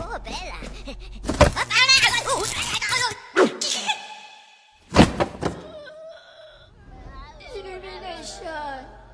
Oh, bella! リレー。